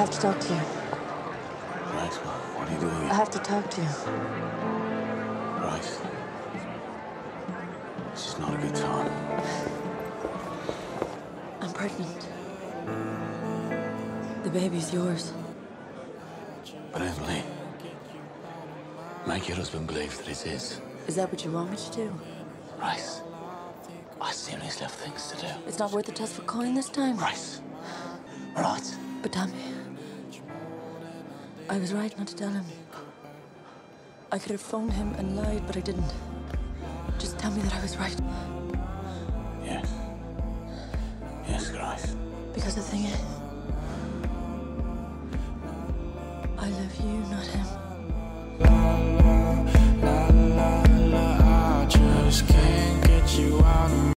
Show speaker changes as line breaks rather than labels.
have to talk to you.
Right. What are you doing here? I
have to talk to you.
Right. This is not a good time.
I'm pregnant. The baby's yours.
But Emily, make your husband believe that it is.
Is that what you want me to do?
Grace. I seriously have things to do.
It's not worth the toss for coin this time.
Grace. Right.
But Tommy, I was right not to tell him. I could have phoned him and lied, but I didn't. Just tell me that I was right.
Yes. Yes, Grace.
Because the thing is, I love you, not him. La, la, la,
I just can't get you out.